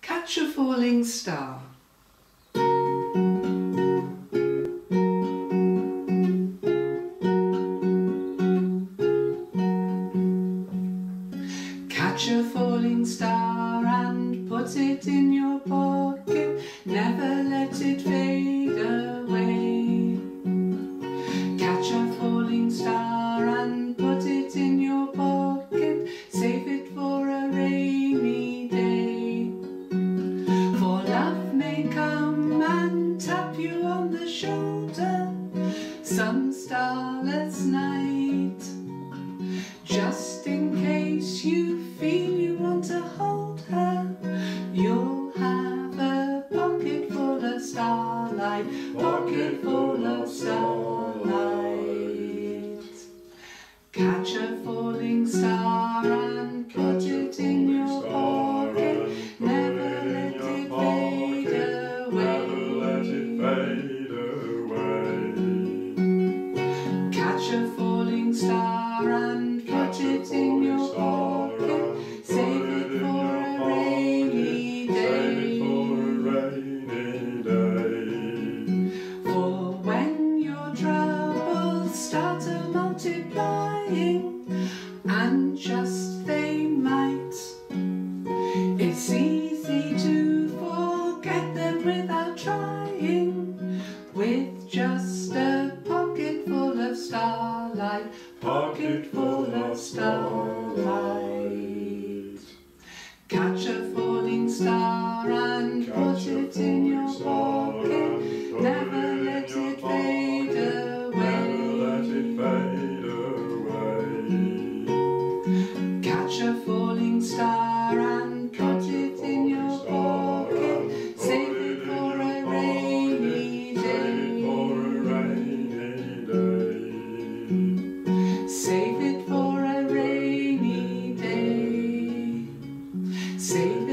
Catch a falling star. Catch a falling star and put it in your pocket. Never some starless night. Just in case you feel you want to hold her You'll have a pocket full of starlight Pocket full of starlight. Catch a falling star star and catch it in your pocket. Save it for a rainy day. For when your troubles start a multiplying, and just pocket full of stars. Save it for a rainy day. Save